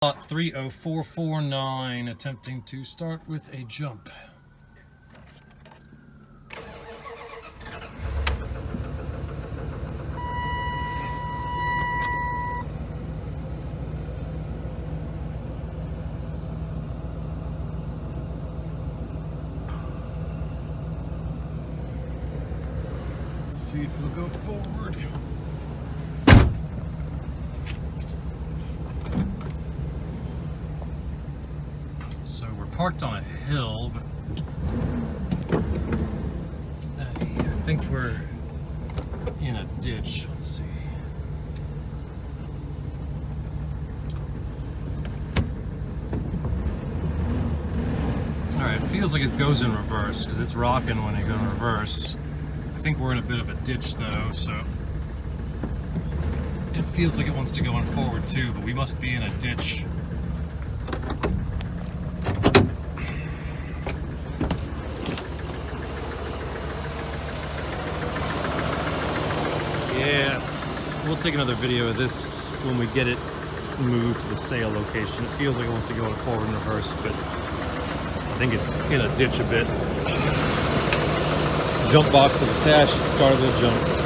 Lot 30449 attempting to start with a jump. Let's see if it'll go forward. So we're parked on a hill, but I think we're in a ditch. Let's see. All right, it feels like it goes in reverse because it's rocking when you go in reverse. I think we're in a bit of a ditch though, so it feels like it wants to go on forward too, but we must be in a ditch. Yeah, we'll take another video of this when we get it moved to the sale location. It feels like it wants to go in forward and reverse, but I think it's in a ditch a bit. Jump box is attached, it started the jump.